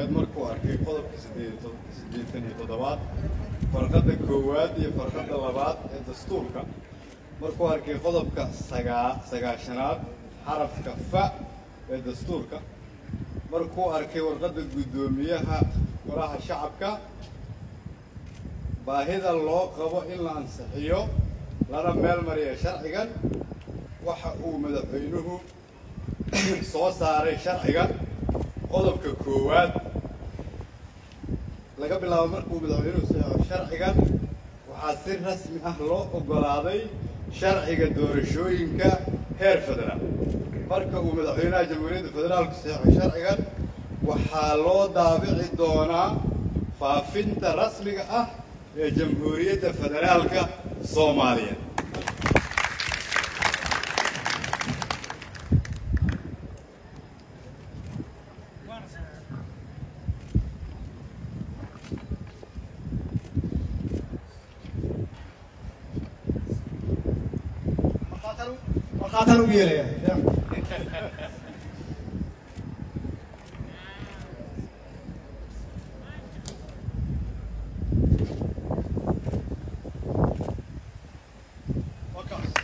markuu arkay qodobka siddeetan iyo toddobaad farqadda koowaad iyo farqadda labaad ee dastuurka markuu arkay qodobka sagaa sagaashanaad xarafka fa ee dastuurka markuu arkay warqadda guddoomiyaha golaha shacabka baahida loo qabo in la ansixiyo lana meel mariya sharcigan waxa uu madaxweynuhu soo saaray sharcigan qodobka koowaad laga bilaabo markuu madaxweynuhu saxeixo sharcigan waxaa si rasmi ah loo oggolaaday sharciga doorashooyinka heer federaal marka uu madaxweynaha jamhuuriyadda federaalku saxeixo sharcigan waxaa loo daabici doonaa faafinta rasmiga ah ee jamhuuriyadda federaalka soomaaliya हातान उभी गेले Podcast.